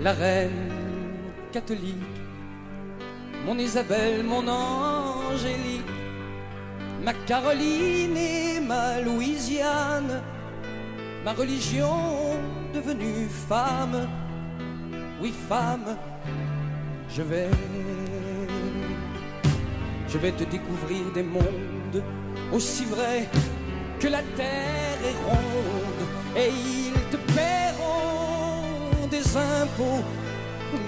La reine catholique, mon Isabelle, mon Angélique, ma Caroline et ma Louisiane, ma religion devenue femme, oui femme, je vais, je vais te découvrir des mondes aussi vrais que la terre est ronde et impôts,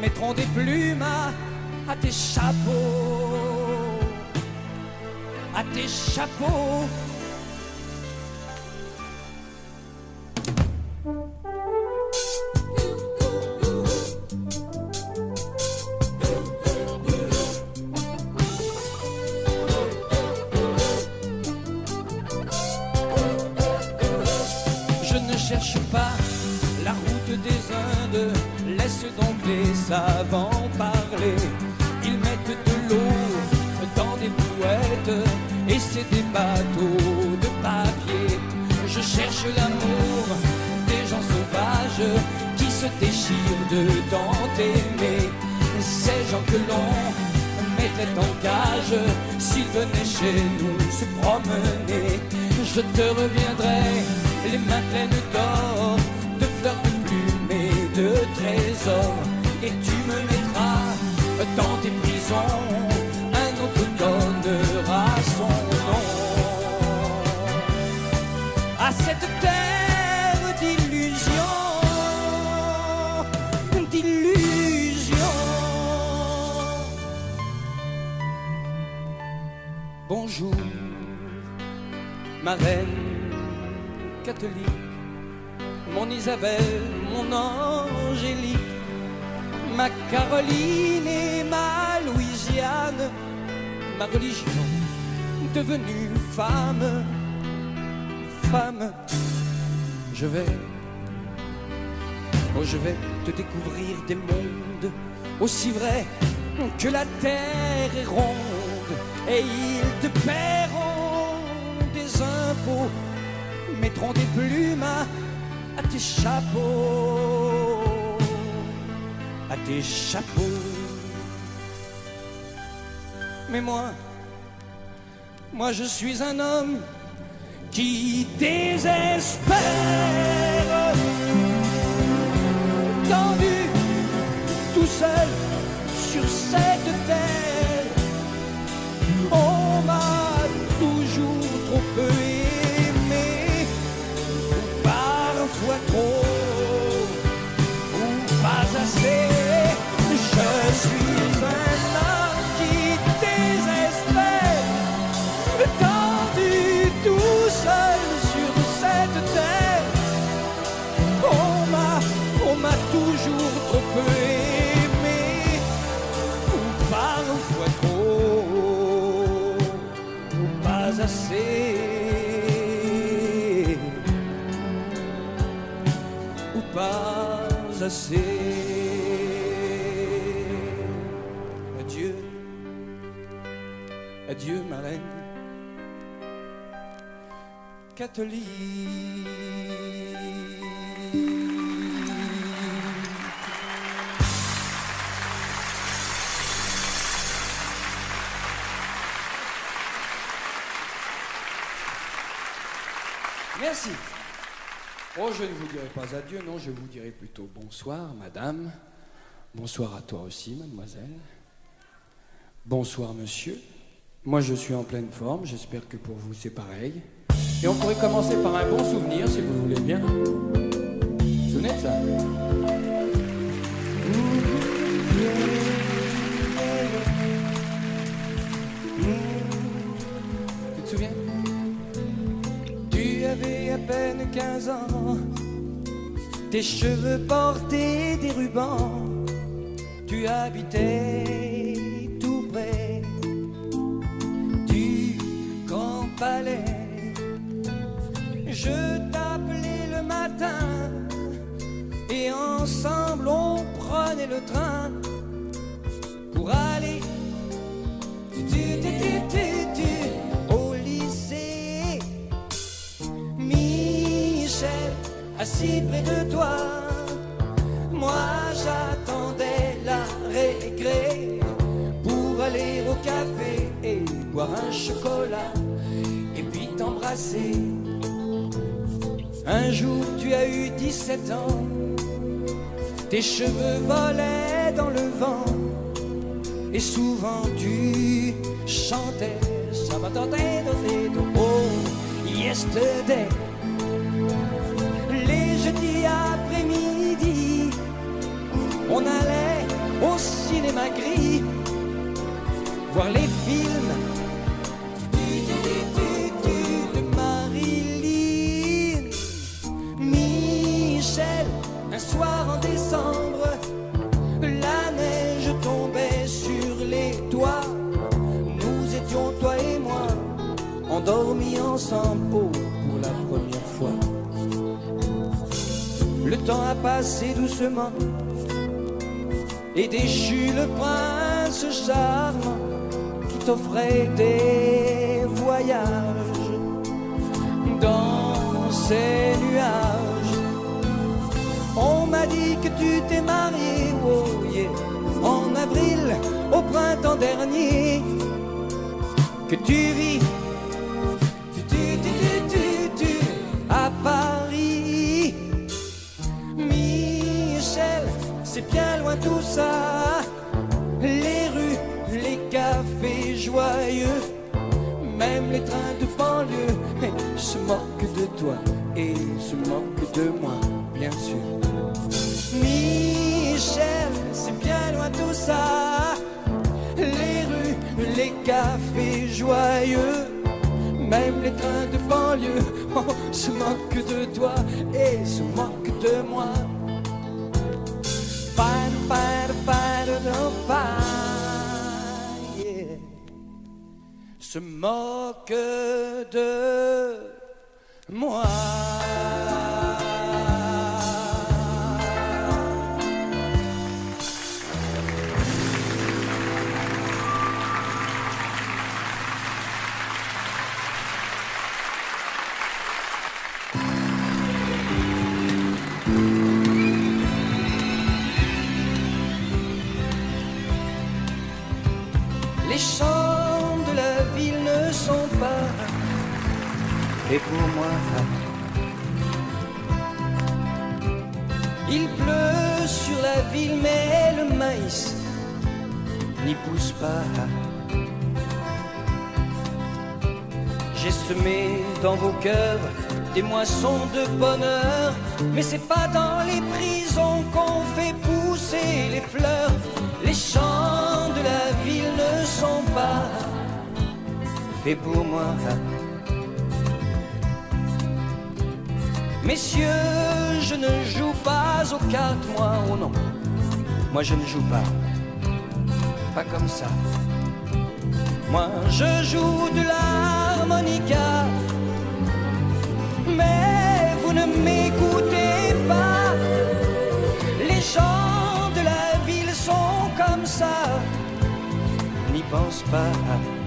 mettront des plumes à tes chapeaux, à tes chapeaux. Mon Angélique, ma Caroline et ma Louisiane, ma religion devenue femme, femme, je vais, oh je vais te découvrir des mondes aussi vrais que la terre est ronde et ils te paieront des impôts mettront des plumes à, à tes chapeaux, à tes chapeaux. Mais moi, moi je suis un homme qui désespère, tendu tout seul sur cette terre. Adieu, adieu ma reine. Catholique. Oh, je ne vous dirai pas adieu, non, je vous dirai plutôt bonsoir, madame. Bonsoir à toi aussi, mademoiselle. Bonsoir, monsieur. Moi, je suis en pleine forme, j'espère que pour vous, c'est pareil. Et on pourrait commencer par un bon souvenir, si vous voulez bien. Vous vous souvenez de ça? Peine 15 ans, tes cheveux portaient des rubans, tu habitais tout près du grand palais. Je t'appelais le matin et ensemble on prenait le train assis près de toi. Moi j'attendais la récré pour aller au café et boire un chocolat et puis t'embrasser. Un jour tu as eu 17 ans, tes cheveux volaient dans le vent et souvent tu chantais oh yesterday après-midi. On allait au cinéma gris voir les films de Marilyn. Michel un soir en décembre la neige tombait sur les toits. Nous étions toi et moi endormis ensemble temps a passé doucement et déchu le prince charmant qui t'offrait des voyages dans ces nuages. On m'a dit que tu t'es marié, oh en avril, au printemps dernier, que tu vis tout ça. Les rues, les cafés joyeux, même les trains de banlieue se moquent de toi et se moquent de moi, bien sûr. Michel, c'est bien loin tout ça. Les rues, les cafés joyeux, même les trains de banlieue oh, se moquent de toi et se moquent de moi. Fine, yeah. Se moque de moi. Les chants de la ville ne sont pas et pour moi. Il pleut sur la ville, mais le maïs n'y pousse pas. J'ai semé dans vos cœurs des moissons de bonheur, mais c'est pas dans les prisons qu'on fait pousser les fleurs. Les chants de la ville ne sont pas faits pour moi. Messieurs, je ne joue pas aux cartes, moi, oh non. Moi, je ne joue pas. Pas comme ça. Moi, je joue de l'harmonica. Mais vous ne m'écoutez pense pas.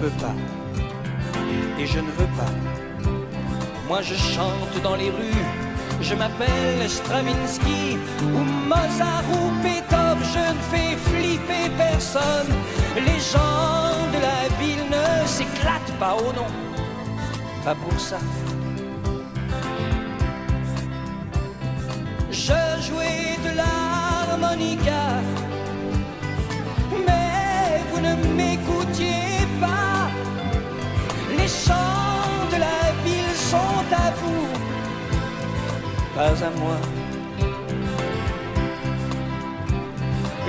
Peux pas. Et je ne veux pas. Moi, je chante dans les rues. Je m'appelle Stravinsky ou Mozart ou Beethoven. Je ne fais flipper personne. Les gens de la ville ne s'éclatent pas au nom. Pas pour ça. Pas à moi.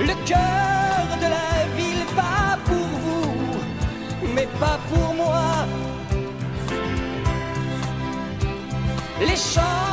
Le cœur de la ville, pas pour vous, mais pas pour moi. Les chants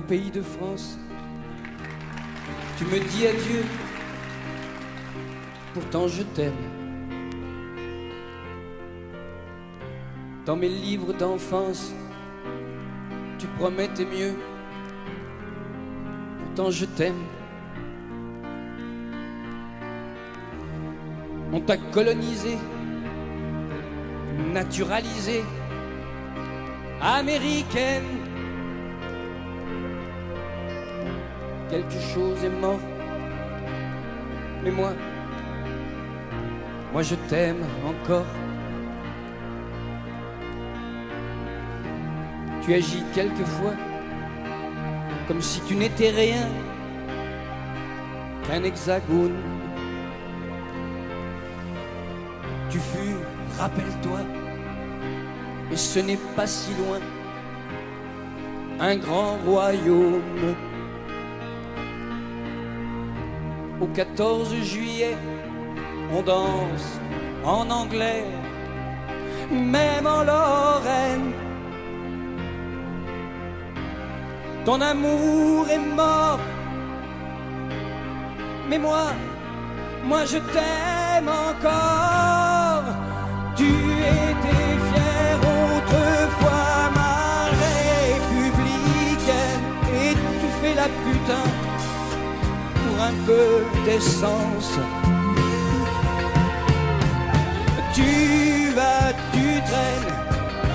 pays de France, tu me dis adieu, pourtant je t'aime. Dans mes livres d'enfance, tu promettais mieux, pourtant je t'aime. On t'a colonisé, naturalisé, américaine. Quelque chose est mort. Mais moi, moi je t'aime encore. Tu agis quelquefois comme si tu n'étais rien qu'un hexagone. Tu fus, rappelle-toi, et ce n'est pas si loin, un grand royaume. Au 14 juillet, on danse en anglais, même en Lorraine. Ton amour est mort, mais moi, moi je t'aime encore. Tu étais fière autrefois, ma républicaine, et tu fais la putain un peu d'essence. Tu vas, tu traînes,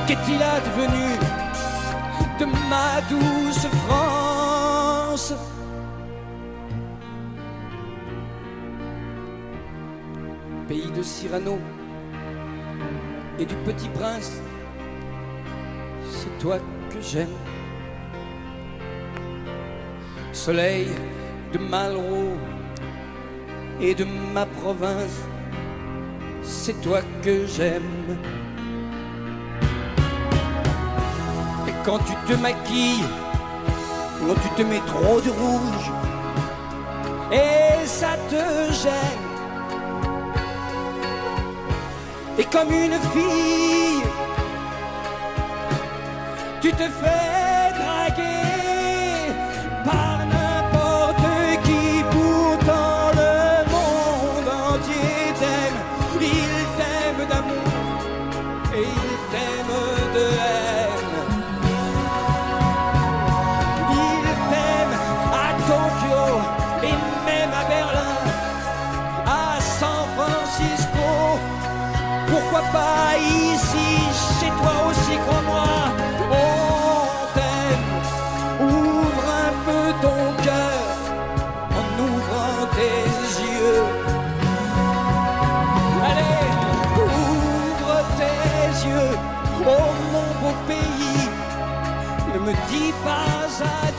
qu'est-il advenu de ma douce France? Pays de Cyrano et du petit prince, c'est toi que j'aime. Soleil de Malraux et de ma province, c'est toi que j'aime. Et quand tu te maquilles, quand tu te mets trop de rouge, et ça te gêne. Et comme une fille, tu te fais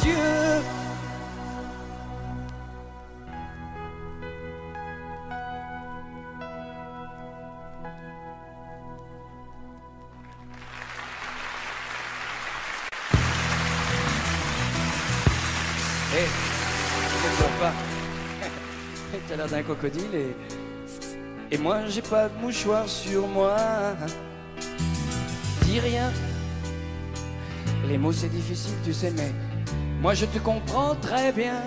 pas adieu. Hé, ne pleure pas. T'as l'air d'un crocodile et. Et moi, j'ai pas de mouchoir sur moi. Dis rien. Les mots, c'est difficile, tu sais, mais. Moi, je te comprends très bien.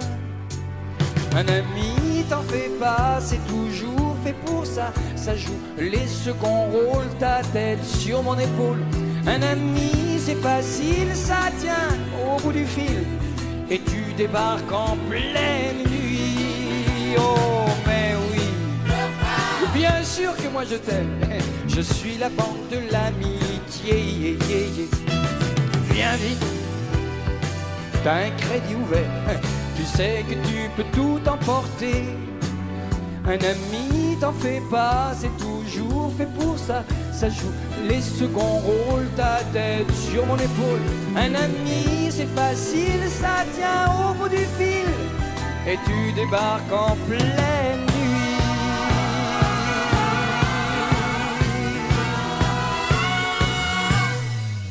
Un ami, t'en fais pas, c'est toujours fait pour ça. Ça joue les seconds rôles, ta tête sur mon épaule. Un ami, c'est facile, ça tient au bout du fil. Et tu débarques en pleine nuit. Oh, mais oui. Bien sûr que moi je t'aime. Je suis la banque de l'amitié. Viens vite. Un crédit ouvert, tu sais que tu peux tout emporter. Un ami, t'en fais pas, c'est toujours fait pour ça. Ça joue les seconds rôles, ta tête sur mon épaule. Un ami, c'est facile, ça tient au bout du fil. Et tu débarques en pleine nuit.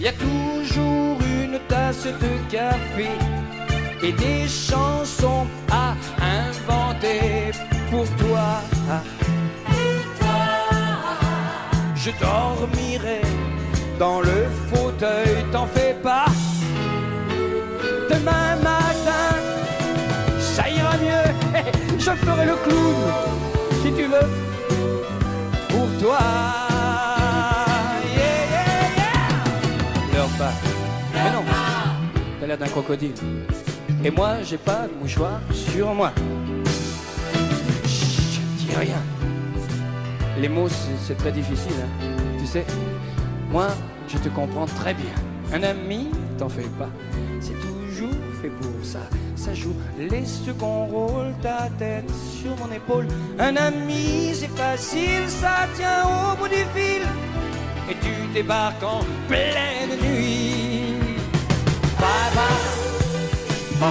Y toujours de café et des chansons à inventer pour toi. Je dormirai dans le fauteuil, t'en fais pas. Demain matin, ça ira mieux. Je ferai le clown, si tu veux, pour toi. D'un crocodile. Et moi, j'ai pas de mouchoir sur moi. Chut, dis rien. Les mots, c'est- c'est très difficile, hein. Tu sais, moi, je te comprends très bien. Un ami, t'en fais pas. C'est toujours fait pour ça. Ça joue les seconds rôles, ta tête sur mon épaule. Un ami, c'est facile, ça tient au bout du fil. Et tu débarques en pleine nuit. Un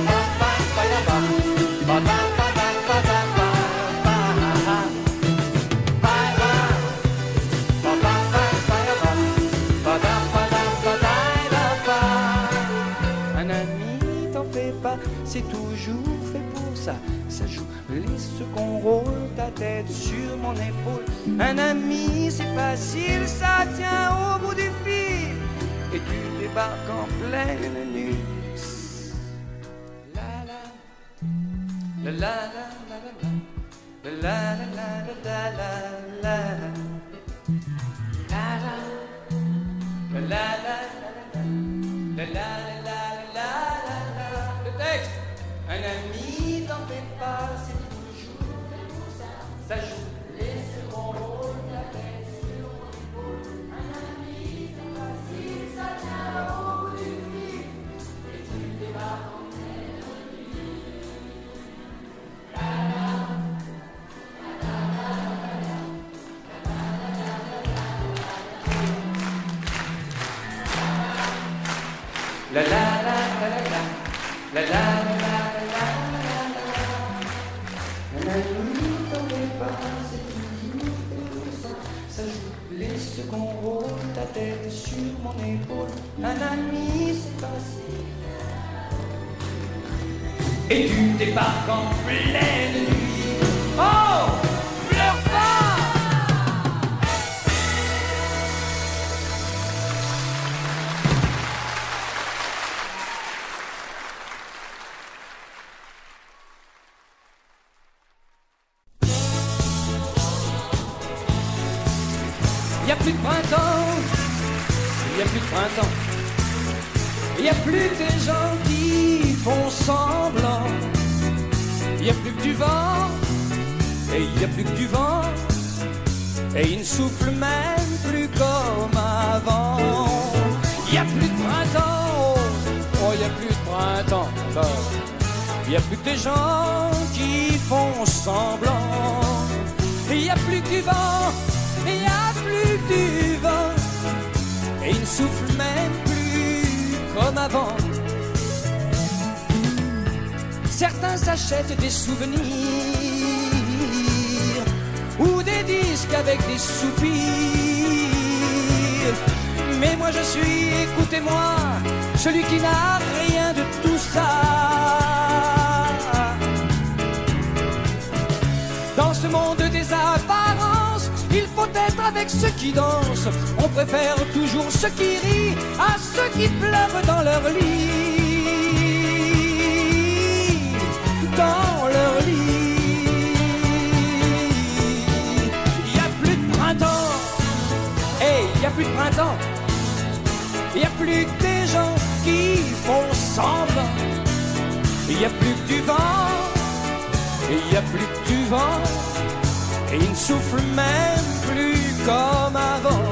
ami, t'en fais pas, c'est toujours fait pour ça. Ça joue les seconds rôles, ta tête sur mon épaule. Un ami, c'est facile, ça tient au bout du fil. Et tu débarques en pleine nuit. Le texte Un ami, t'en fais pas, c'est toujours fait ça. Sur mon épaule. Un ami, c'est facile. Et tu débarques en pleine nuit. Oh, pleure pas. Y a plus de printemps, printemps. Il a plus que des gens qui font semblant. Il a plus que du vent, et il a plus que du vent. Et il ne souffle même plus comme avant. Il a plus de printemps, oh, il a plus de printemps. Il n'y a plus que des gens qui font semblant. Il n'y a plus que du vent, il n'y a plus que du il ne souffle même plus comme avant. Certains s'achètent des souvenirs ou des disques avec des soupirs. Mais moi je suis, écoutez-moi, celui qui n'a rien de tout ça. Dans ce monde des apparences, avec ceux qui dansent. On préfère toujours ceux qui rient à ceux qui pleurent dans leur lit. Dans leur lit. N'y a plus de printemps. Et il n'y a plus de printemps. N'y a plus que des gens qui font semblant. N'y a plus que du vent. N'y a plus que du vent. Et il ne souffle même comme avant.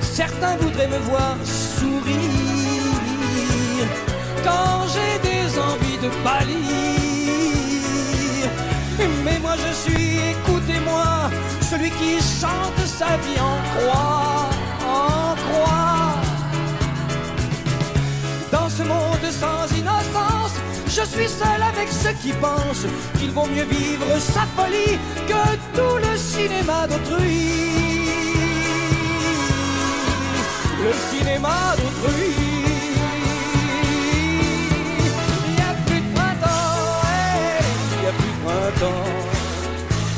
Certains voudraient me voir sourire quand j'ai des envies de pâlir. Mais moi je suis, écoutez-moi, celui qui chante sa vie en croix, en croix. Dans ce monde sans innocence, je suis seul avec ceux qui pensent qu'il vaut mieux vivre sa folie que tout le cinéma d'autrui. Le cinéma d'autrui. Il n'y a plus de printemps, hey, il n'y a plus de printemps.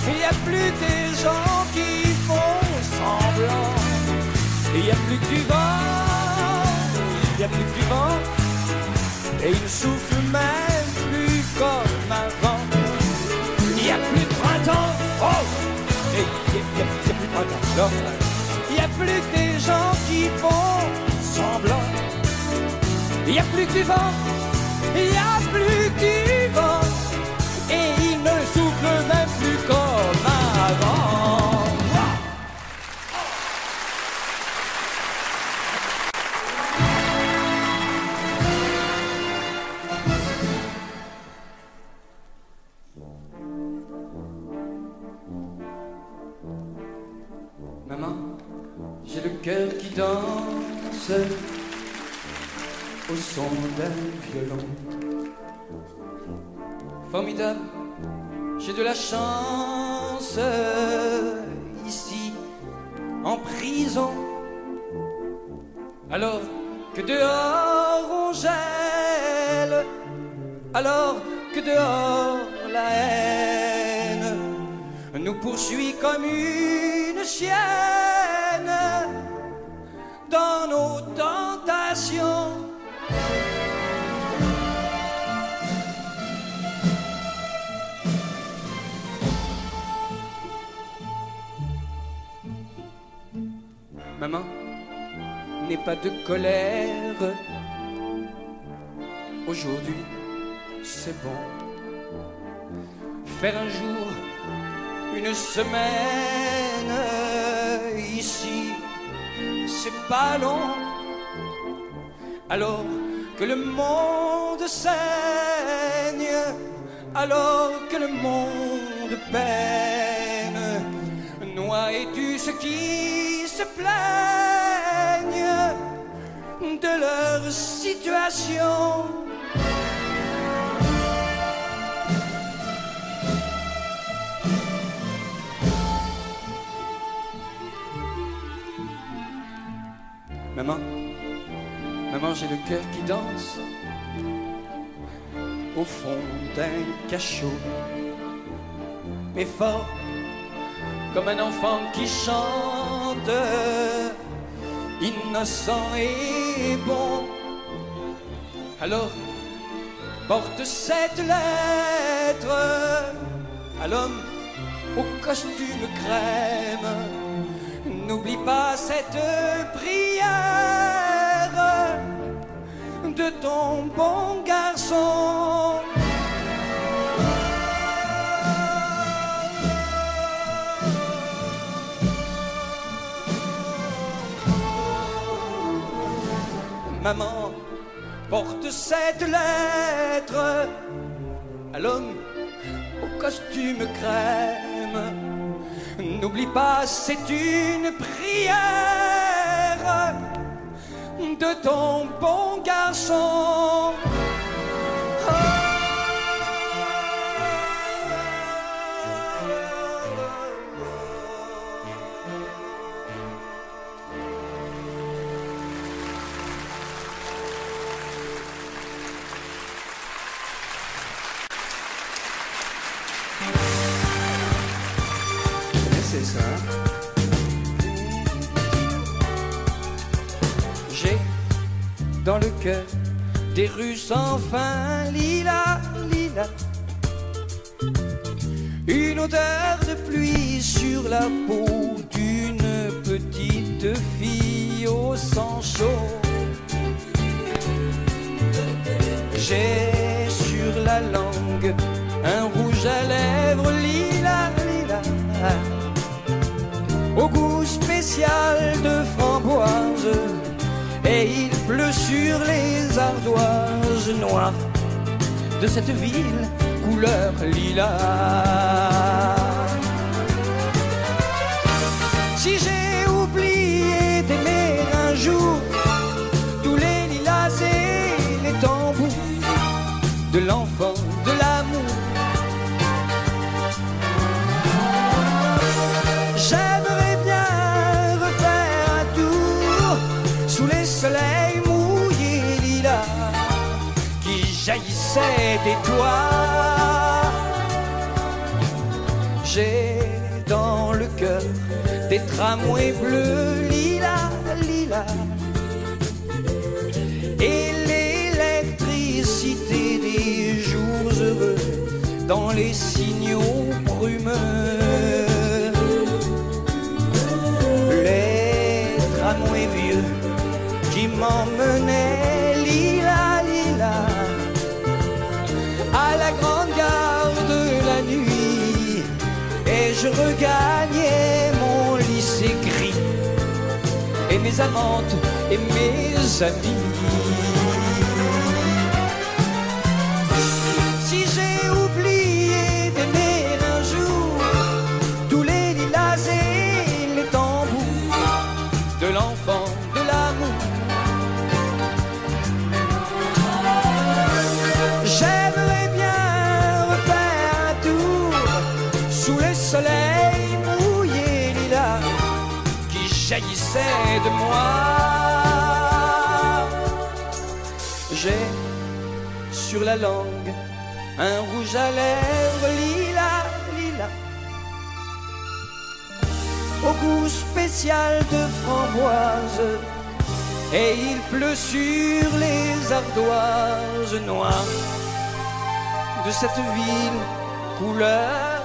Il n'y a plus des gens qui font semblant. Il n'y a plus que du vent, il n'y a plus que du vent. Et il souffle même plus comme avant. Il n'y a plus de printemps, oh il n'y a, a- plus de printemps. Il n'y a plus que des gens qui font semblant. Il n'y a plus que du vent, il n'y a plus que du vent. Et il ne souffle même plus cœur qui danse au son d'un violon. Formidable, j'ai de la chance ici en prison. Alors que dehors on gèle, alors que dehors la haine nous poursuit comme une chienne dans nos tentations. Maman, n'aie pas de colère. Aujourd'hui, c'est bon. Faire un jour, une semaine ici, c'est pas long. Alors que le monde saigne, alors que le monde peine, noies-tu ceux qui se plaignent de leur situation? Maman, maman, j'ai le cœur qui danse. Au fond d'un cachot, mais fort comme un enfant qui chante, innocent et bon. Alors, porte cette lettre à l'homme au costume crème. N'oublie pas cette de ton bon garçon. Maman, porte cette lettre à l'homme au costume crème. N'oublie pas, c'est une prière de ton bon garçon. Le cœur des rues sans fin, lila, lila. Une odeur de pluie sur la peau d'une petite fille au sang chaud. J'ai sur la langue un rouge à lèvres lila, lila au goût spécial de framboise. Et il pleut sur les ardoises noirs de cette ville couleur lilas. Des toits. J'ai dans le cœur des tramways bleus lilas, lilas. Et l'électricité des jours heureux dans les signaux brumeux. Regagnais mon lycée gris et mes amantes et mes amis. La langue un rouge à lèvres lilas, lilas au goût spécial de framboise. Et il pleut sur les ardoises noires de cette ville couleur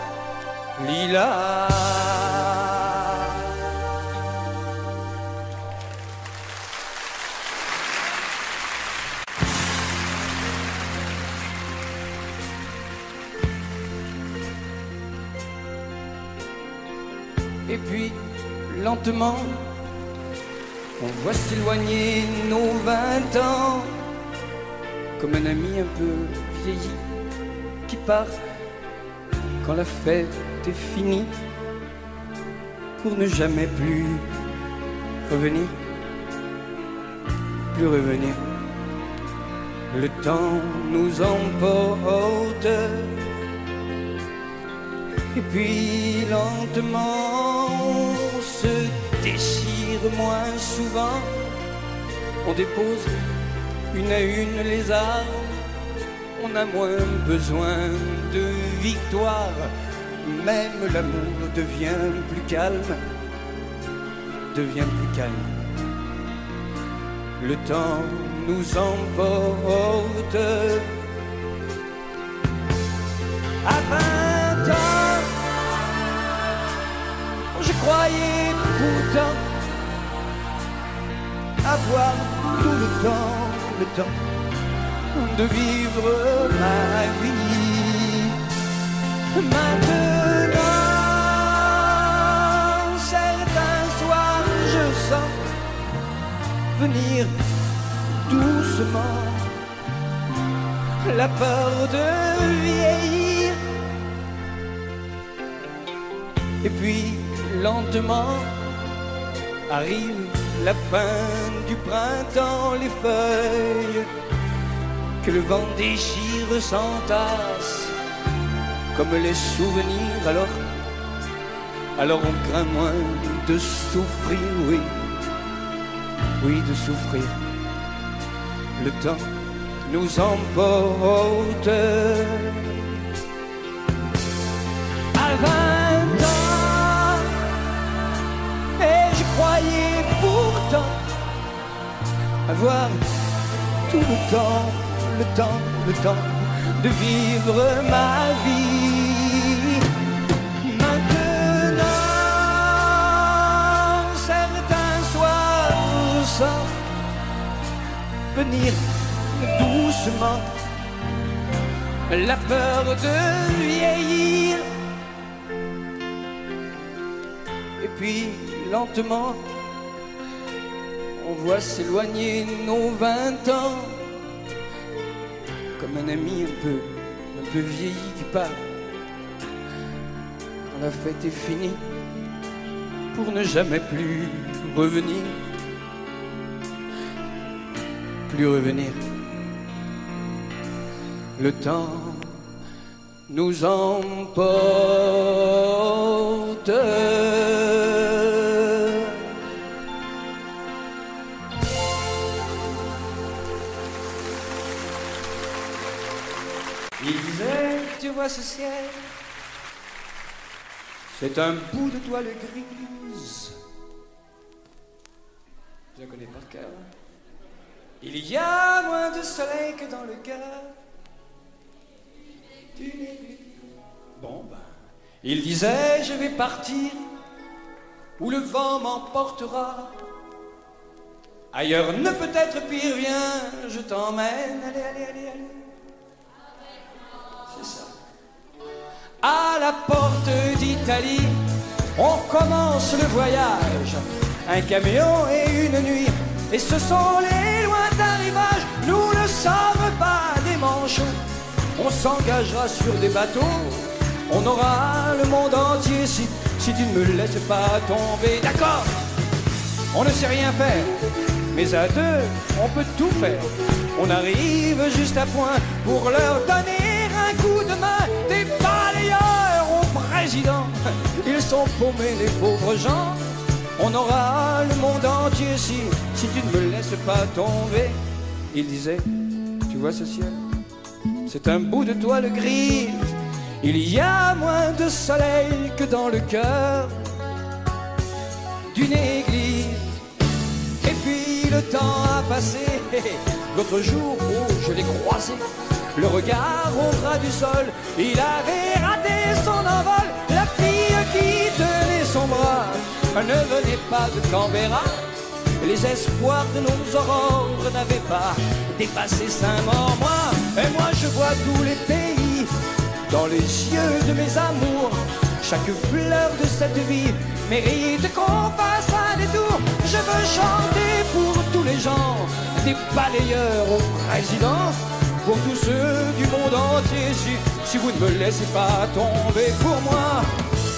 lilas. Lentement, on voit s'éloigner nos vingt ans, comme un ami un peu vieilli qui part quand la fête est finie, pour ne jamais plus revenir, plus revenir. Le temps nous emporte. Et puis lentement moins souvent. On dépose une à une les armes. On a moins besoin de victoire. Même l'amour devient plus calme. Devient plus calme. Le temps nous emporte. À 20 ans, je croyais pourtant avoir tout le temps, le temps de vivre ma vie. Maintenant, certains soirs, je sens venir doucement la peur de vieillir. Et puis lentement arrive la fin du printemps, les feuilles que le vent déchire s'entasse comme les souvenirs. Alors, alors on craint moins de souffrir, oui, oui de souffrir. Le temps nous emporte. À 20 ans, et je croyais avoir tout le temps, le temps, le temps de vivre ma vie. Maintenant, certains soirs, je sens venir doucement la peur de vieillir. Et puis lentement, on voit s'éloigner nos vingt ans, comme un ami un peu, un peu vieilli qui part. Quand la fête est finie, pour ne jamais plus revenir. Plus revenir. Le temps nous emporte. Ce ciel, c'est un bout de toile grise. Je la connais par cœur. Il y a moins de soleil que dans le cœur. Bon, ben. Il disait, je vais partir où le vent m'emportera. Ailleurs ne peut être pire, viens, je t'emmène. Allez, allez, allez, allez. À la porte d'Italie, on commence le voyage. Un camion et une nuit, et ce sont les lointains rivages. Nous ne sommes pas des manchots, on s'engagera sur des bateaux. On aura le monde entier si, si tu ne me laisses pas tomber. D'accord, on ne sait rien faire, mais à deux, on peut tout faire. On arrive juste à point pour leur donner un coup de main. Des balayeurs au président, ils sont paumés, les pauvres gens. On aura le monde entier si, si tu ne me laisses pas tomber. Il disait, tu vois ce ciel, c'est un bout de toile grise. Il y a moins de soleil que dans le cœur d'une église. Et puis le temps a passé. L'autre jour, oh, je l'ai croisé. Le regard au ras du sol, il avait raté son envol. La fille qui tenait son bras ne venait pas de Canberra. Les espoirs de nos aurores n'avaient pas dépassé morts. Moi, et moi je vois tous les pays dans les yeux de mes amours. Chaque fleur de cette vie mérite qu'on fasse un détour. Je veux chanter gens, des balayeurs au président, pour tous ceux du monde entier. Si, si vous ne me laissez pas tomber pour moi,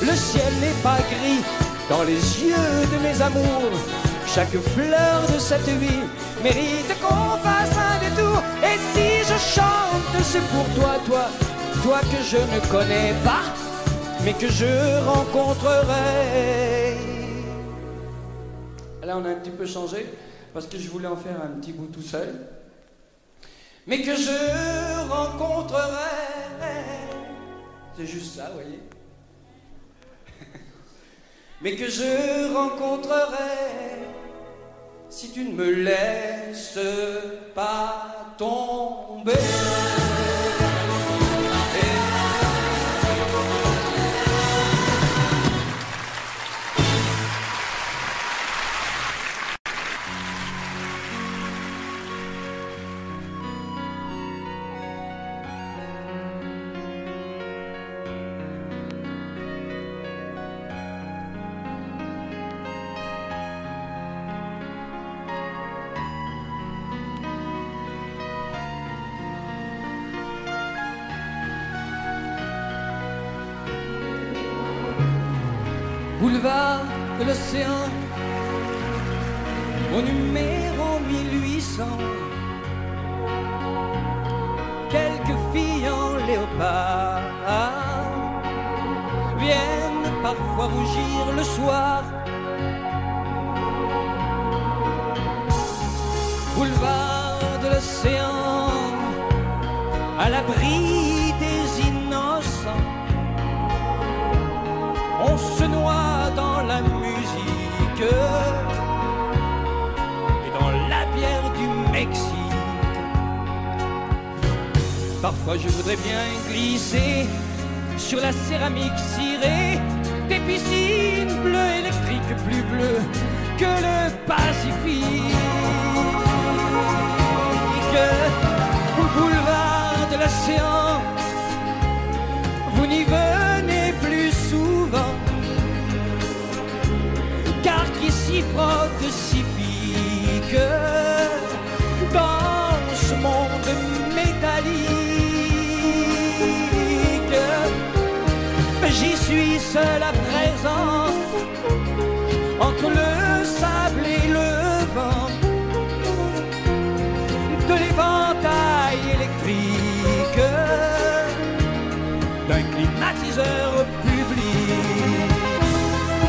le ciel n'est pas gris dans les yeux de mes amours. Chaque fleur de cette vie mérite qu'on fasse un détour. Et si je chante, c'est pour toi, toi, toi que je ne connais pas, mais que je rencontrerai. Là, on a un petit peu changé parce que je voulais en faire un petit bout tout seul. Mais que je rencontrerai. C'est juste ça, vous voyez. Mais que je rencontrerai si tu ne me laisses pas tomber. Entre le sable et le vent de l'éventail électrique d'un climatiseur public.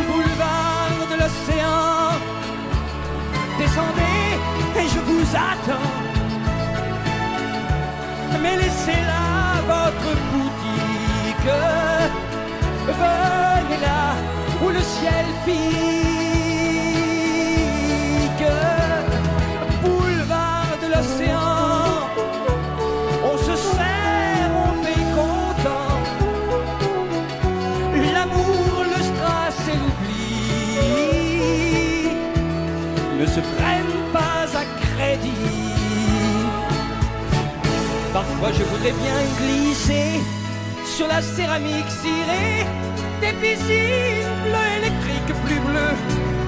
Boulevard de l'océan, descendez et je vous attends. Mais laissez là votre boutique. Venez là où le ciel pique. Parfois je voudrais bien glisser sur la céramique cirée des piscines bleues électriques plus bleues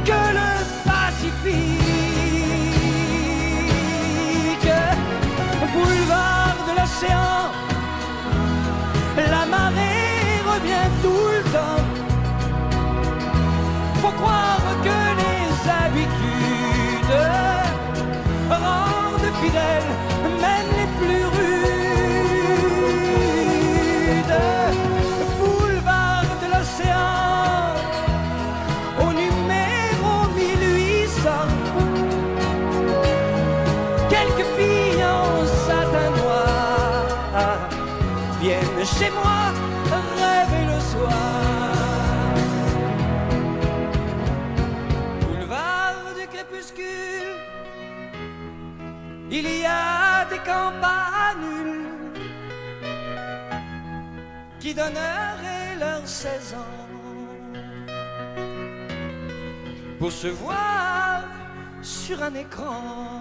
que le Pacifique. Boulevard de l'océan, la marée revient tout le temps. Faut croire que les habitudes rendent fidèles même les campanules qui donneraient leurs 16 ans pour se voir sur un écran.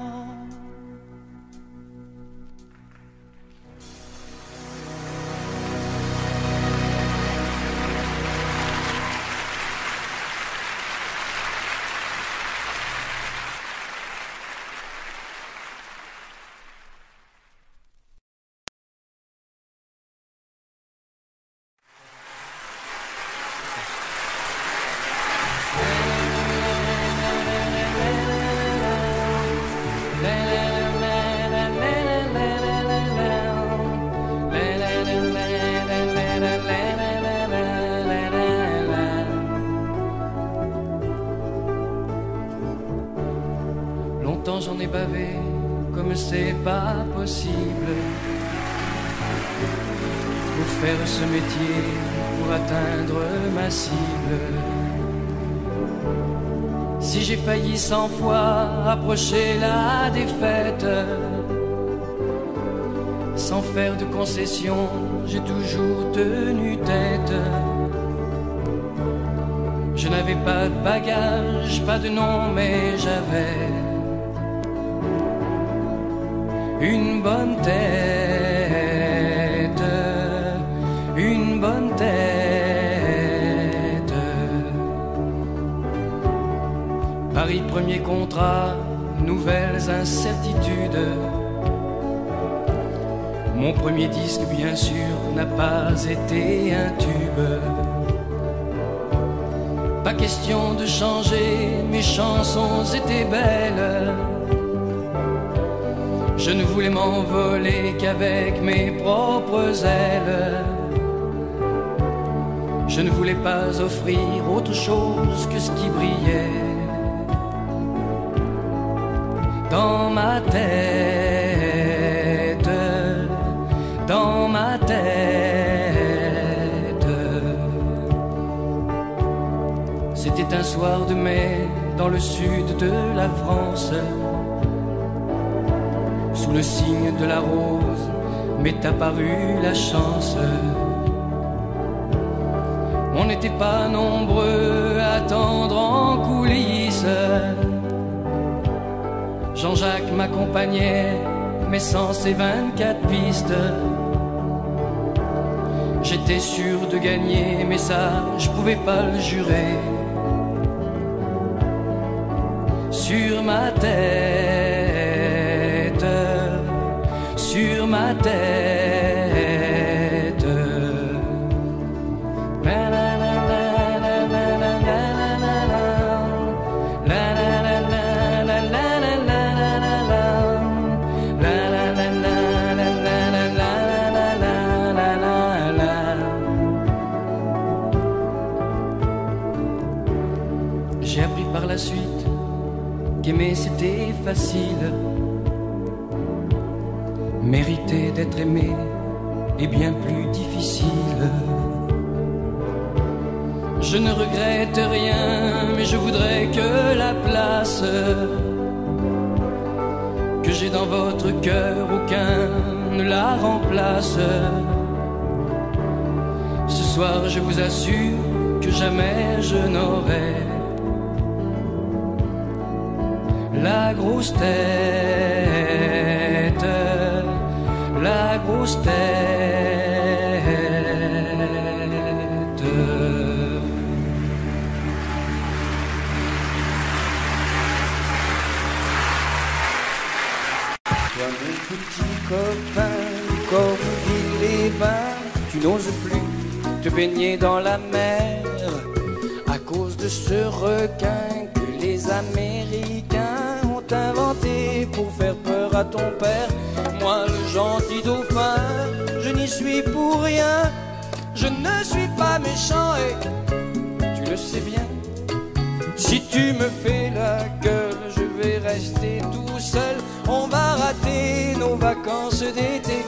Comme c'est pas possible. Pour faire ce métier, pour atteindre ma cible. Si j'ai failli cent fois approcher la défaite, sans faire de concession, j'ai toujours tenu tête. Je n'avais pas de bagage, pas de nom, mais j'avais une bonne tête, une bonne tête. Paris, premier contrat, nouvelles incertitudes. Mon premier disque, bien sûr, n'a pas été un tube. Pas question de changer, mes chansons étaient belles. Je ne voulais m'envoler qu'avec mes propres ailes. Je ne voulais pas offrir autre chose que ce qui brillait dans ma tête, dans ma tête. C'était un soir de mai dans le sud de la France le signe de la rose m'est apparue la chance. On n'était pas nombreux à attendre en coulisses. Jean-Jacques m'accompagnait, mais sans ses 24 pistes. J'étais sûr de gagner, mais ça, je pouvais pas le jurer. Sur ma tête, J'ai appris par la suite qu'aimer c'était facile d'être aimé est bien plus difficile. Je ne regrette rien, mais je voudrais que la place que j'ai dans votre cœur, aucun ne la remplace. Ce soir, je vous assure que jamais je n'aurai la grosse tête, la grosse tête. Toi, mon petit copain, comme les bains, tu n'oses plus te baigner dans la mer à cause de ce requin que les Américains ont inventé pour faire peur à ton père. Moi, le gentil dauphin, je n'y suis pour rien. Je ne suis pas méchant et tu le sais bien. Si tu me fais la gueule, je vais rester tout seul. On va rater nos vacances d'été.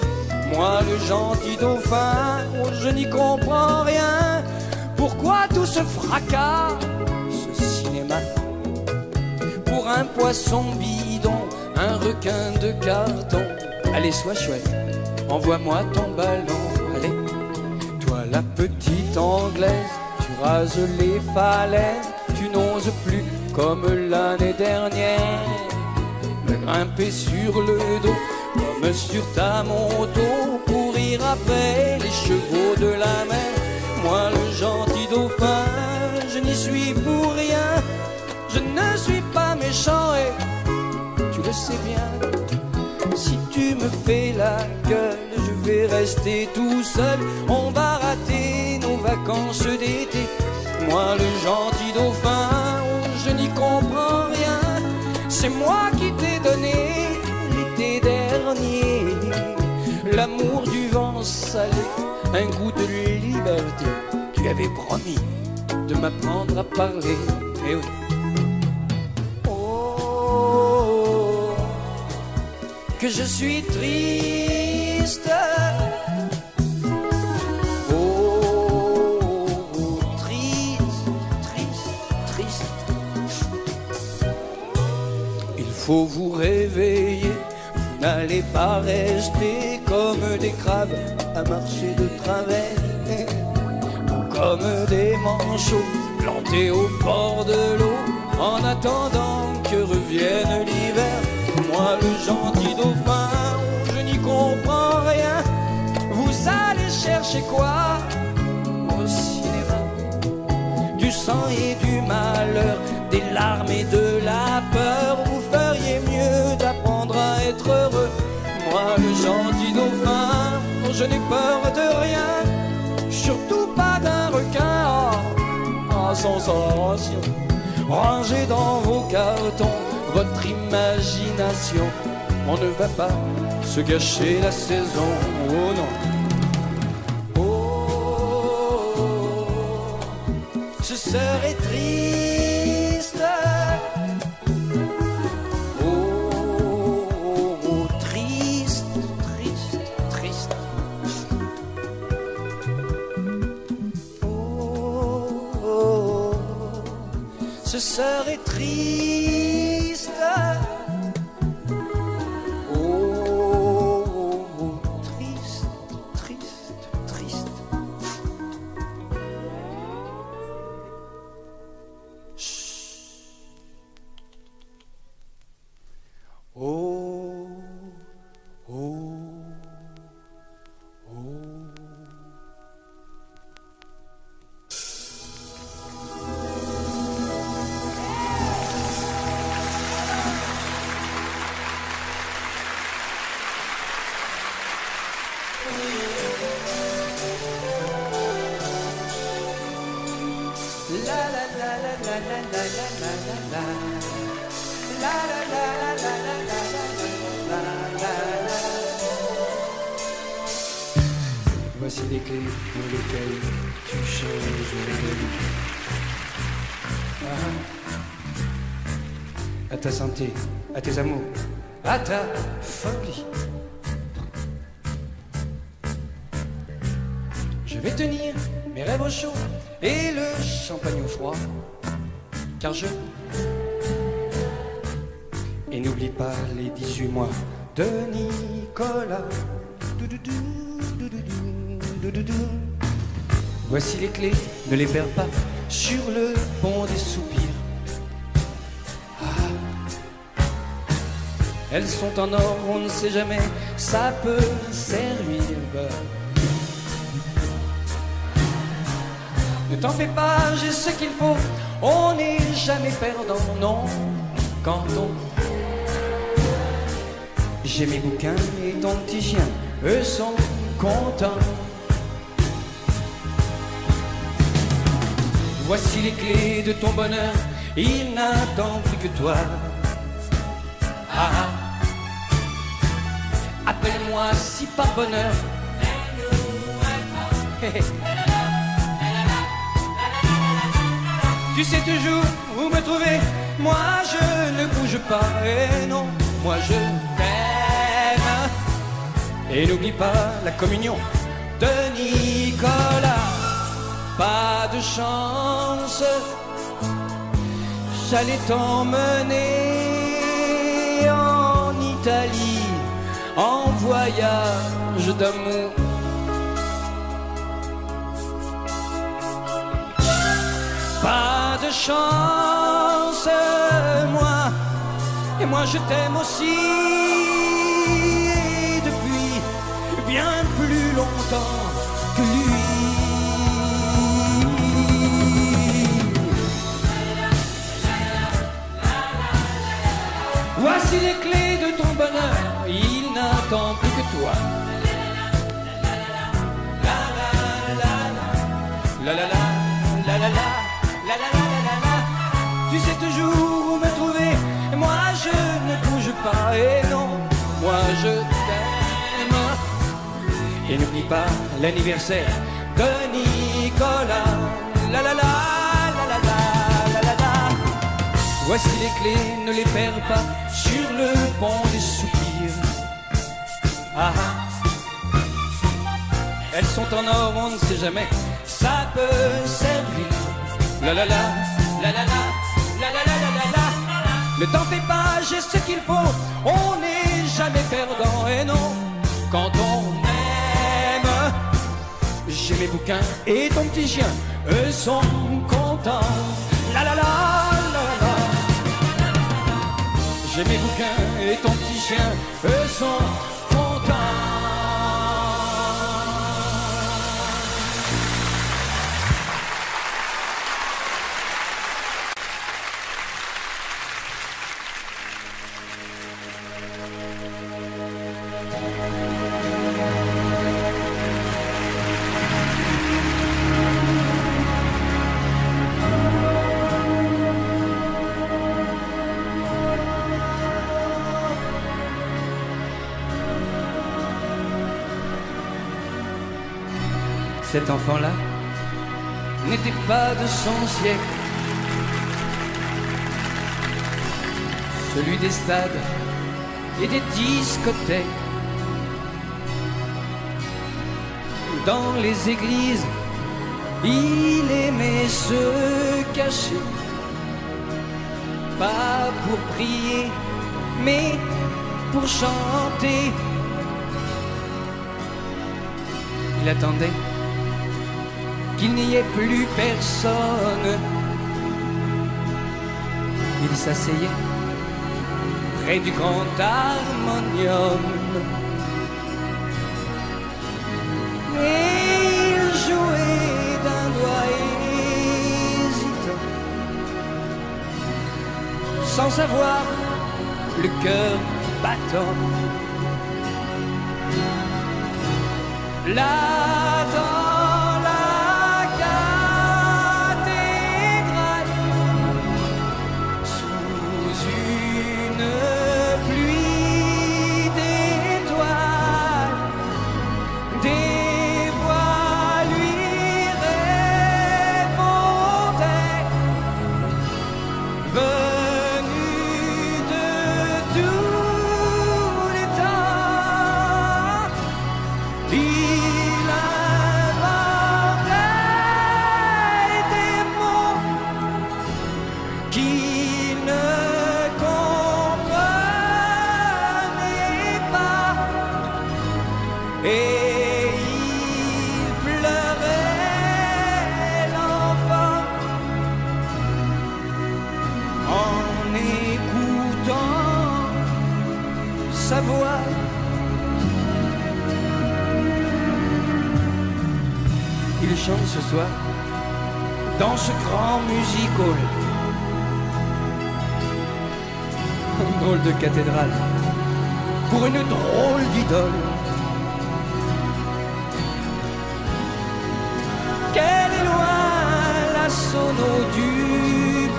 Moi, le gentil dauphin, oh, je n'y comprends rien. Pourquoi tout ce fracas, ce cinéma? Pour un poisson bidon, un requin de carton. Allez, sois chouette, envoie-moi ton ballon. Allez, toi la petite anglaise, tu rases les falaises, tu n'oses plus comme l'année dernière me grimper sur le dos comme sur ta moto, courir après les chevaux de la mer. Moi, le gentil dauphin, je n'y suis pour rien. Je ne suis pas méchant et tu le sais bien. Si tu me fais la gueule, je vais rester tout seul. On va rater nos vacances d'été. Moi, le gentil dauphin, je n'y comprends rien. C'est moi qui t'ai donné l'été dernier l'amour du vent salé, un goût de liberté. Tu avais promis de m'apprendre à parler. Eh oui. Que je suis triste. Oh, triste, triste, triste. Il faut vous réveiller, vous n'allez pas rester comme des crabes à marcher de travers, comme des manchots plantés au bord de l'eau en attendant que revienne l'hiver. Moi, le gentil dauphin, je n'y comprends rien. Vous allez chercher quoi au cinéma? Du sang et du malheur, des larmes et de la peur. Vous feriez mieux d'apprendre à être heureux. Moi, le gentil dauphin, je n'ai peur de rien, surtout pas d'un requin oh, en sensation. Rangez dans vos cartons votre imagination. On ne va pas se gâcher la saison, oh non. Oh, ce serait triste. Oh, triste, triste, triste. Oh, ce serait triste. Jamais, ça peut servir. Ne t'en fais pas, j'ai ce qu'il faut, on n'est jamais perdant, non, quand on... J'ai mes bouquins et ton petit chien, eux sont contents. Voici les clés de ton bonheur, il n'attend plus que toi. Ah, Appelle-moi si par bonheur. Tu sais toujours où me trouver, moi je ne bouge pas, et non, moi je t'aime. Et n'oublie pas la communion de Nicolas, pas de chance, j'allais t'emmener en Italie, en voyage d'amour. Pas de chance, moi, et moi je t'aime aussi. Depuis bien plus longtemps que lui. Voici les clés de ton bonheur, plus que toi. Tu sais toujours où me trouver. Moi je ne bouge pas. Et non Moi je t'aime. Et n'oublie pas l'anniversaire de Nicolas. La la la la la la la la Voici les clés, ne les perds pas Sur le pont des soupirs Ah ah elles sont en or, on ne sait jamais, ça peut servir. La la la, la la la, la la la la la la. Ne t'en fais pas, j'ai ce qu'il faut, on n'est jamais perdant. Et non, quand on aime, j'ai mes bouquins et ton petit chien, eux sont contents. La la la, la la la. J'ai mes bouquins et ton petit chien, eux sont 唱。Enfant-là n'était pas de son siècle, celui des stades et des discothèques. Dans les églises, il aimait se cacher, pas pour prier, mais pour chanter. Il attendait qu'il n'y ait plus personne. Il s'asseyait près du grand harmonium. Et il jouait d'un doigt hésitant, sans savoir le cœur battant. Là music hall. Une drôle de cathédrale pour une drôle d'idole. Quelle est loin la sono du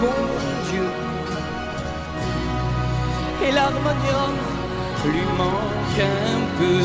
bon Dieu et l'harmonium lui manque un peu.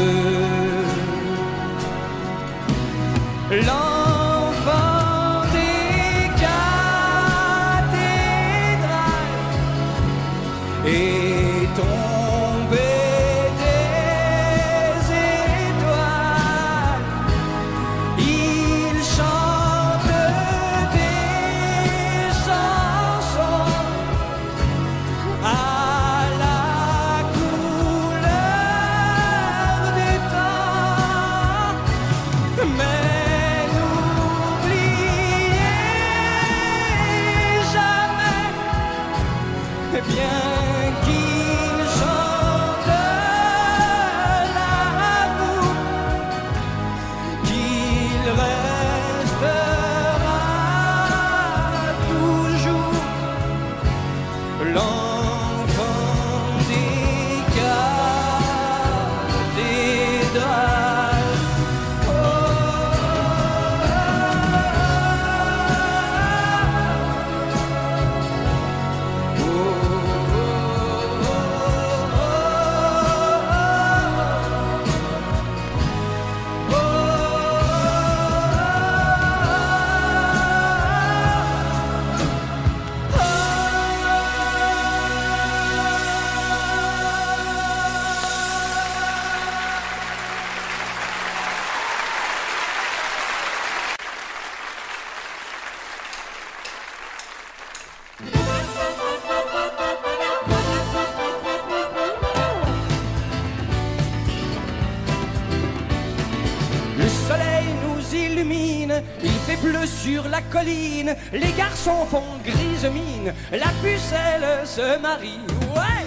Marie. Ouais!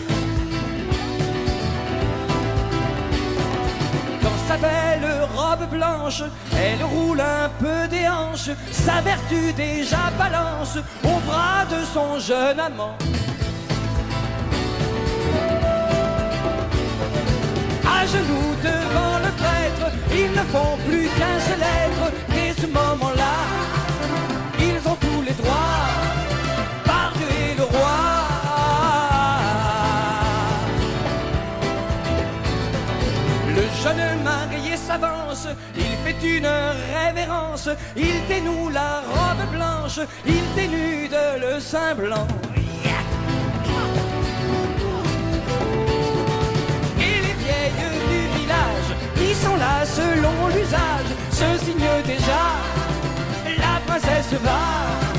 Dans sa belle robe blanche, elle roule un peu des hanches, sa vertu déjà balance au bras de son jeune amant. à genoux devant le prêtre, ils ne font plus qu'un seul il fait une révérence, il dénoue la robe blanche, il dénude le sein blanc. Et les vieilles du village qui sont là selon l'usage se signent déjà. La princesse va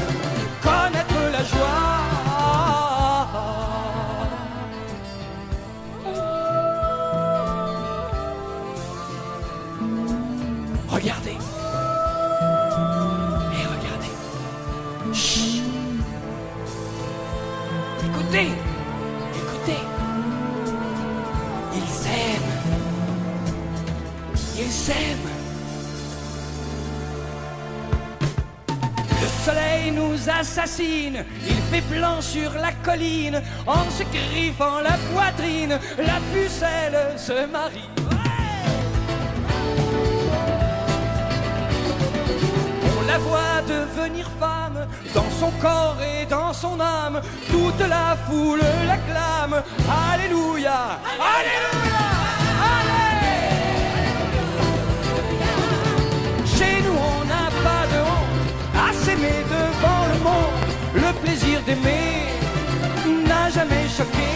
nous assassine, il fait blanc sur la colline, en se griffant la poitrine, la pucelle se marie. On la voit devenir femme, dans son corps et dans son âme, toute la foule l'acclame. Alléluia, Alléluia, Allez. Chez nous on n'a pas de honte à s'aimer devant le plaisir d'aimer n'a jamais choqué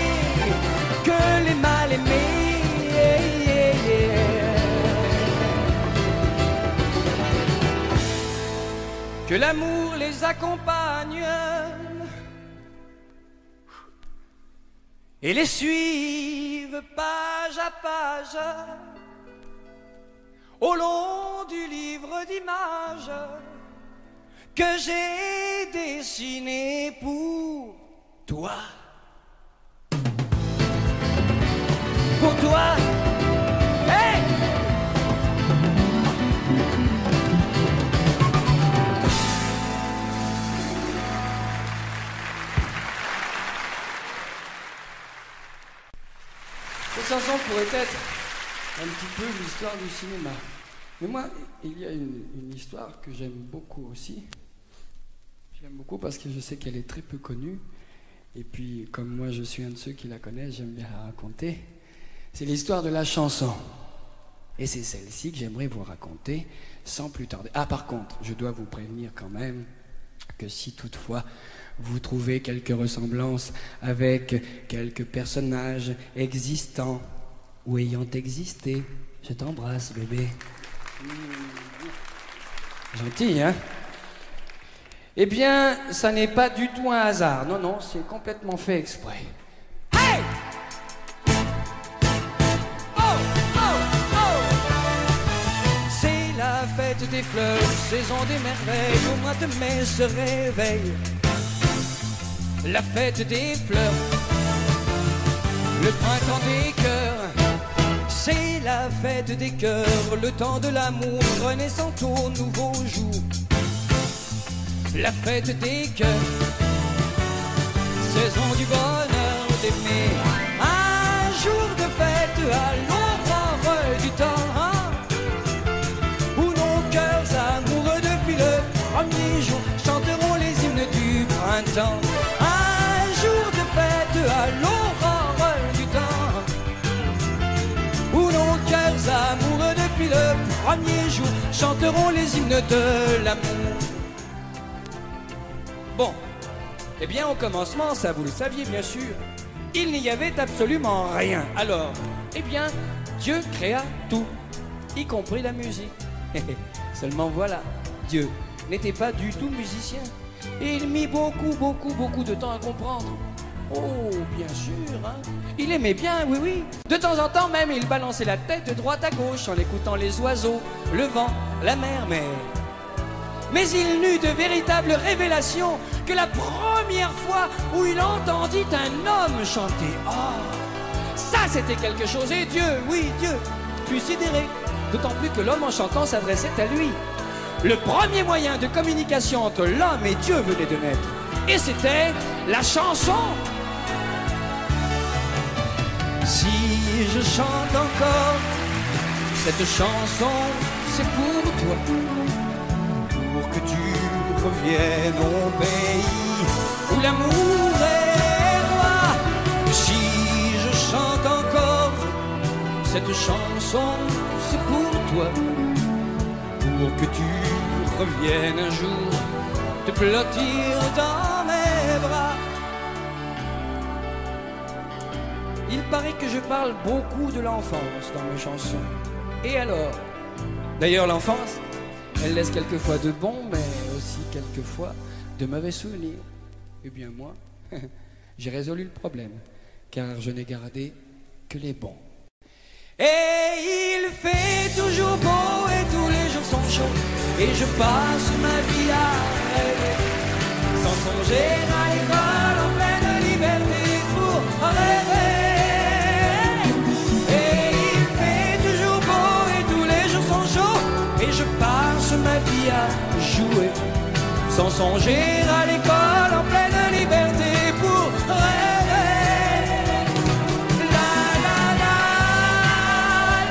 que les mal aimés. Que l'amour les accompagne et les suive page à page au long du livre d'images que j'ai dessiné pour toi. Pour toi. Hey Cette chanson pourrait être un petit peu l'histoire du cinéma. Mais moi, il y a une histoire que j'aime beaucoup aussi. J'aime beaucoup parce que je sais qu'elle est très peu connue. Et puis, comme moi, je suis un de ceux qui la connaissent, j'aime bien la raconter. C'est l'histoire de la chanson. Et c'est celle-ci que j'aimerais vous raconter sans plus tarder. Ah, par contre, je dois vous prévenir quand même que si toutefois vous trouvez quelques ressemblances avec quelques personnages existants ou ayant existé, je t'embrasse, bébé. Gentil, hein? Eh bien, ça n'est pas du tout un hasard. Non, non, c'est complètement fait exprès. Hey Oh Oh Oh C'est la fête des fleurs, saison des merveilles. Au mois de mai se réveille. La fête des fleurs, le printemps des cœurs c'est la fête des cœurs, le temps de l'amour, renaissant au nouveau jour. La fête des cœurs, saison du bonheur d'aimer. Un jour de fête à l'aurore du temps, où nos cœurs amoureux depuis le premier jour chanteront les hymnes du printemps. Un jour de fête à l'aurore amoureux depuis le premier jour chanteront les hymnes de l'amour. Bon, eh bien au commencement, ça vous le saviez bien sûr, il n'y avait absolument rien. Alors, eh bien, Dieu créa tout, y compris la musique. Seulement voilà, Dieu n'était pas du tout musicien. Il mit beaucoup, beaucoup, beaucoup de temps à comprendre. Oh, bien sûr, hein. Il aimait bien, oui, oui. De temps en temps même, il balançait la tête de droite à gauche en écoutant les oiseaux, le vent, la mer, mais... Mais il n'eut de véritable révélation que la première fois où il entendit un homme chanter. Oh, ça c'était quelque chose. Et Dieu, oui, Dieu, fut sidéré. D'autant plus que l'homme en chantant s'adressait à lui. Le premier moyen de communication entre l'homme et Dieu venait de naître. Et c'était la chanson. Si je chante encore cette chanson, c'est pour toi, que tu reviennes au pays où l'amour est roi. Si je chante encore cette chanson, c'est pour toi, pour que tu reviennes un jour te blottir dans mes bras. Il paraît que je parle beaucoup de l'enfance dans mes chansons. Et alors? D'ailleurs, l'enfance, elle laisse quelquefois de bons, mais aussi quelquefois de mauvais souvenirs. Eh bien, moi, j'ai résolu le problème, car je n'ai gardé que les bons. Et il fait toujours beau et tous les jours sont chauds. Et je passe ma vie à rêver, sans songer à l'école vie à jouer, sans songer à l'école en pleine liberté pour rêver. La la la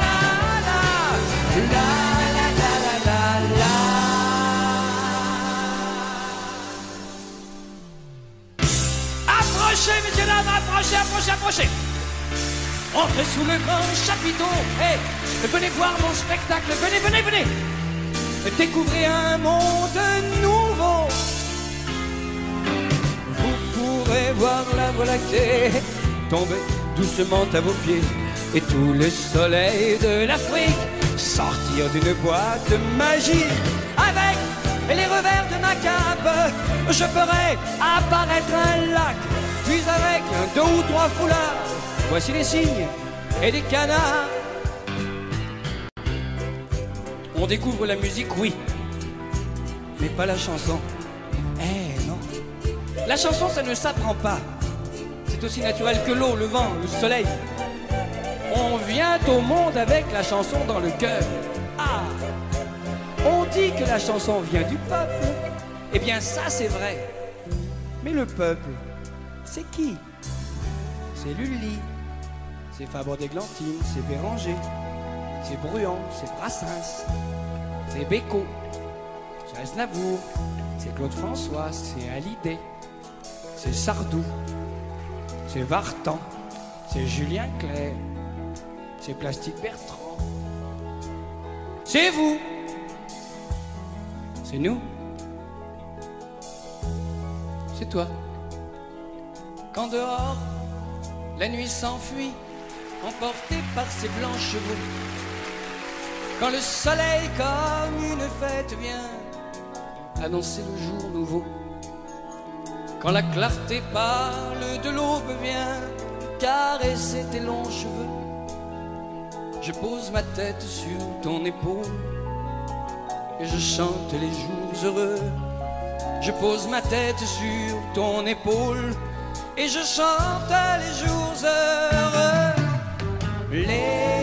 la la la la la la la Approchez, messieurs dames, approchez, approchez, approchez. Entrez sous le grand chapiteau. Venez voir mon spectacle. Venez, venez, venez découvrez un monde nouveau. Vous pourrez voir la voie tomber doucement à vos pieds et tout le soleil de l'Afrique sortir d'une boîte magique avec les revers de ma cape. Je ferai apparaître un lac, puis avec deux ou trois foulards, voici les signes et des canards on découvre la musique, oui, mais pas la chanson. Eh non. La chanson, ça ne s'apprend pas. C'est aussi naturel que l'eau, le vent, le soleil. On vient au monde avec la chanson dans le cœur. Ah On dit que la chanson vient du peuple. Eh bien, ça, c'est vrai. Mais le peuple, c'est qui? C'est Lully. c'est Fabre d'Églantine, c'est Béranger, c'est Bruant, c'est Brassens, c'est Béco, c'est Aznavour, c'est Claude François, c'est Hallyday, c'est Sardou, c'est Vartan, c'est Julien Clerc, c'est Plastique Bertrand, c'est vous, c'est nous, c'est toi. Quand dehors, la nuit s'enfuit, emportée par ses blancs chevaux. Quand le soleil comme une fête vient annoncer le jour nouveau. Quand la clarté parle de l'aube vient caresser tes longs cheveux. Je pose ma tête sur ton épaule et je chante les jours heureux. Je pose ma tête sur ton épaule et je chante les jours heureux. Les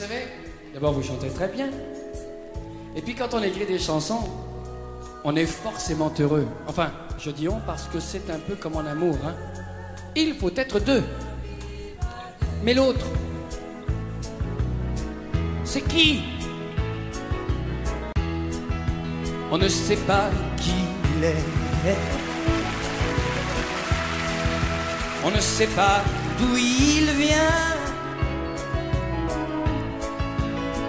savez, d'abord vous chantez très bien. Et puis quand on écrit des chansons, on est forcément heureux. Enfin, je dis on parce que c'est un peu comme en amour. Hein. Il faut être deux. Mais l'autre, c'est qui? On ne sait pas qui il est. On ne sait pas d'où il vient.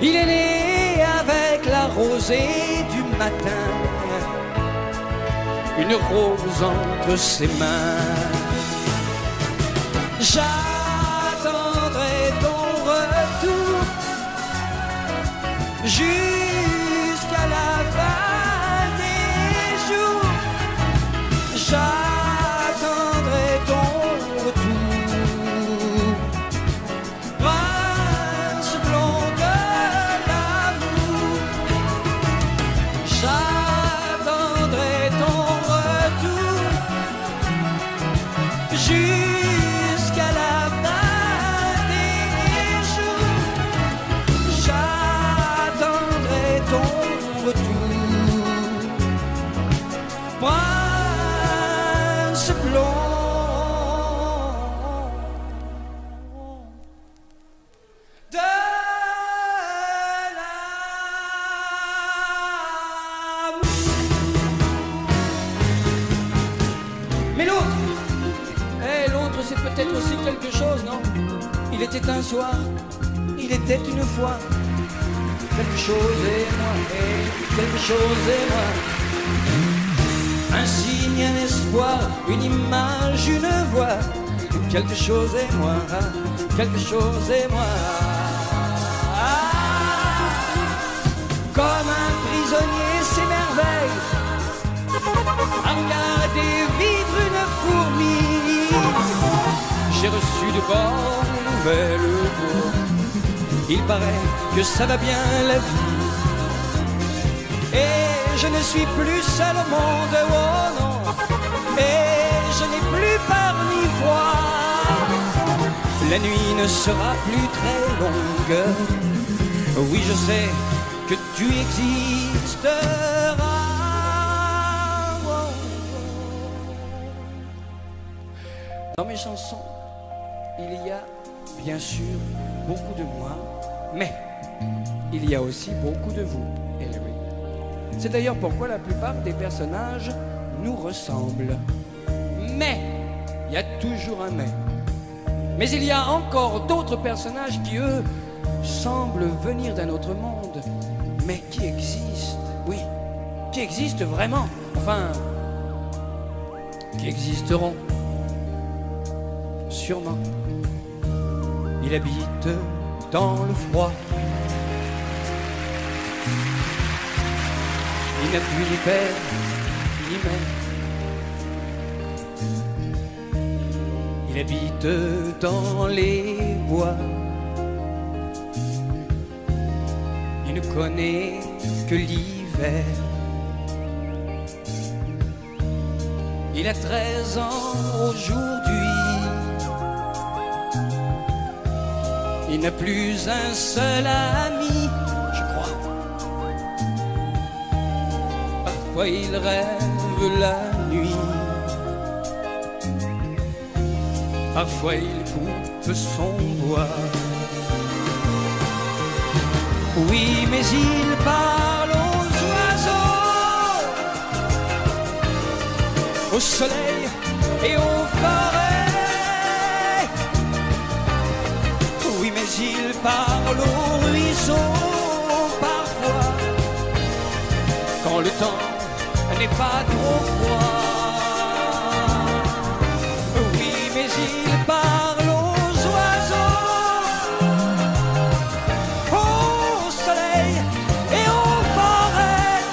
Il est né avec la rosée du matin, une rose entre ses mains. J'attendrai ton retour Il était une fois, quelque chose et moi, et quelque chose et moi. Un signe, un espoir, une image, une voix, quelque chose et moi, quelque chose et moi. Comme un prisonnier s'émerveille à regarder vivre une fourmi. J'ai reçu Il paraît que ça va bien la vie. Et je ne suis plus seul au monde, oh non. Et je n'ai plus peur ni froid. La nuit ne sera plus très longue. Oui, je sais que tu existeras. Dans mes chansons, il y a bien sûr beaucoup de moi, mais il y a aussi beaucoup de vous. Oui. C'est d'ailleurs pourquoi la plupart des personnages nous ressemblent. Mais, il y a toujours un mais. Mais il y a encore d'autres personnages qui, eux, semblent venir d'un autre monde, mais qui existent, oui, qui existent vraiment. Enfin, qui existeront. Sûrement. Il habite dans le froid. Il n'a plus ni père ni mère. Il habite dans les bois. Il ne connaît que l'hiver. Il a 13 ans aujourd'hui. Il n'a plus un seul ami, je crois. Parfois il rêve la nuit. Parfois il coupe son bois. Oui, mais il parle aux oiseaux, au soleil et aux forêts. Parle aux ruisseaux parfois, quand le temps n'est pas trop froid. Oui, mais il parle aux oiseaux au soleil et aux forêts.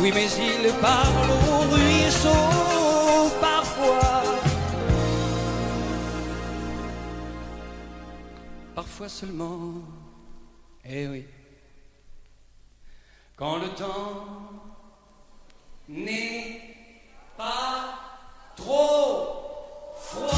Oui, mais il parle aux ruisseaux Seulement. Eh oui. Quand le temps n'est pas trop froid.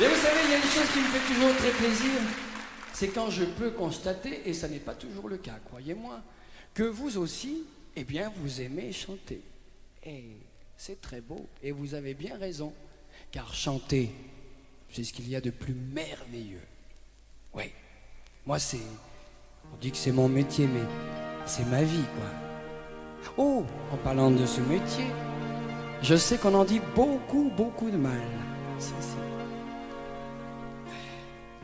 Mais vous savez, il y a une chose qui me fait toujours très plaisir, c'est quand je peux constater, et ça n'est pas toujours le cas, croyez-moi, que vous aussi, eh bien, vous aimez chanter. Et c'est très beau, et vous avez bien raison, car chanter, c'est ce qu'il y a de plus merveilleux. Oui, moi c'est, on dit que c'est mon métier, mais c'est ma vie, quoi. Oh, en parlant de ce métier, je sais qu'on en dit beaucoup, beaucoup de mal.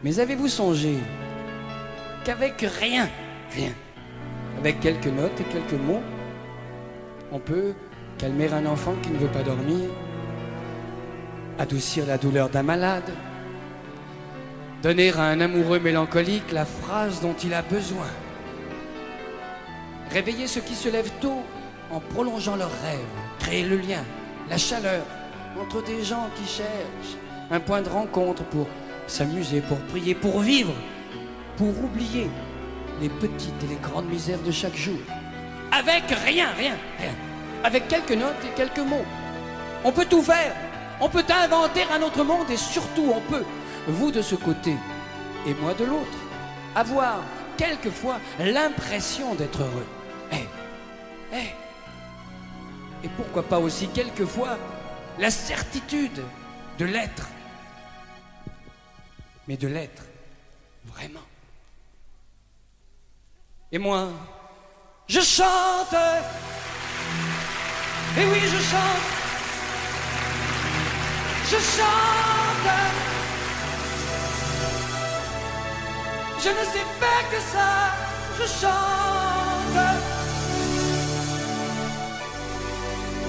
Mais avez-vous songé qu'avec rien, rien, avec quelques notes et quelques mots, on peut calmer un enfant qui ne veut pas dormir, adoucir la douleur d'un malade, donner à un amoureux mélancolique la phrase dont il a besoin, réveiller ceux qui se lèvent tôt en prolongeant leurs rêves, créer le lien, la chaleur entre des gens qui cherchent un point de rencontre pour s'amuser, pour prier, pour vivre, pour oublier les petites et les grandes misères de chaque jour. Avec rien, rien, rien. Avec quelques notes et quelques mots. On peut tout faire. On peut inventer un autre monde et surtout on peut, vous de ce côté et moi de l'autre, avoir quelquefois l'impression d'être heureux. Eh, eh. Et pourquoi pas aussi quelquefois la certitude de l'être mais de l'être, vraiment. Et moi, je chante, et oui, je chante, je chante, je ne sais faire que ça, je chante,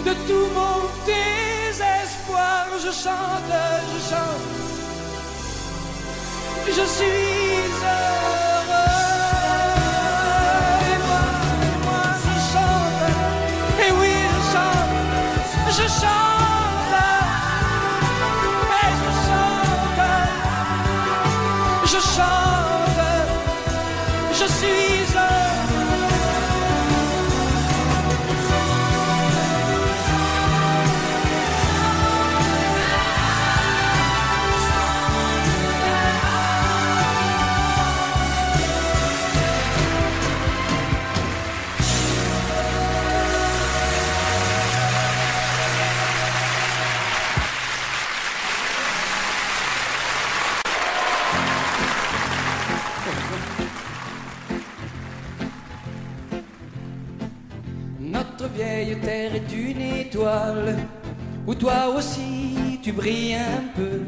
de tout mon désespoir, je chante, je chante. Je suis heureux. Ou toi aussi tu brilles un peu.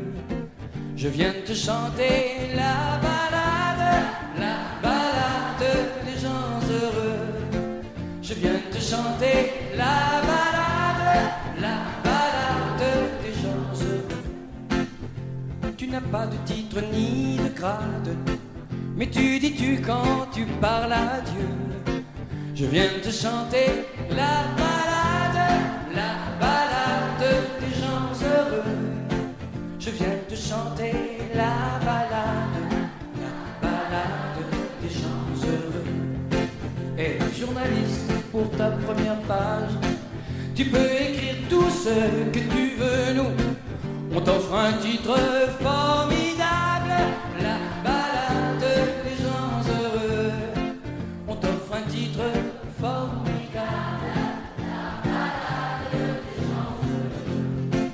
Je viens te chanter la balade, la balade des gens heureux. Je viens te chanter la balade, la balade des gens heureux. Tu n'as pas de titre ni de grade, mais tu dis tu quand tu parles à Dieu. Je viens te chanter la balade, pour ta première page, tu peux écrire tout ce que tu veux, nous. On t'offre un titre formidable, la balade des gens heureux. On t'offre un titre formidable. La balade des gens heureux.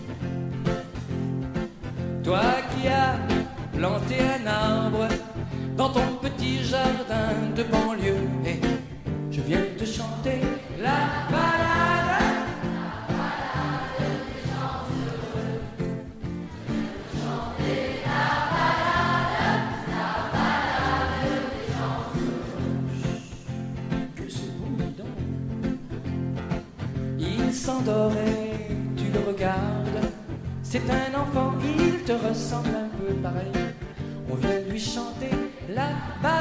Toi qui as planté un arbre dans ton petit jardin de banlieue, chanter la balade,